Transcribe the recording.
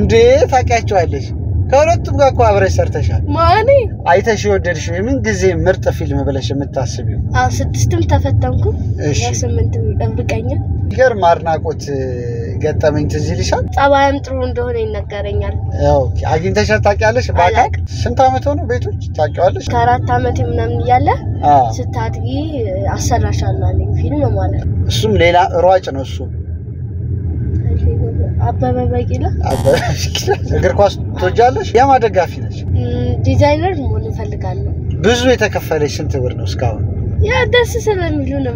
እንዴ ታውቂያቸዋለሽ? ከሁለቱም ጋር እኮ አብረሽ ሰርተሻል። ማኔ አይተሽ የወደድሽው የምን ጊዜ ምርጥ ፊልም ብለሽ የምታስቢው? አ ስድስትም ተፈተንኩ እሺ ስምንትም ይጠብቀኛል። ይገርም አድናቆት ገጠመኝ ትዝ ይልሻል? ጸባይም ጥሩ እንደሆነ ይነገረኛል። ኦኬ አግኝተሻት ታውቂያለሽ? በአካል ስንት ዓመት ሆነ ቤቶች ታውቂዋለሽ? ከአራት ዓመት ምናምን እያለ አዎ ስታድጊ አሰራሻለሁ አለኝ ፊልም ማለት ነው። እሱም ሌላ ሯጭ ነው። እሱ አበበ ቢቂላ አበበ ቢቂላ። እግር ኳስ ትወጃለሽ? የማ ደጋፊ ነች? ዲዛይነር መሆን እፈልጋለሁ። ብዙ የተከፈለች ስንት ብር ነው እስካሁን? ያ ደስ ስለሚሉ ነው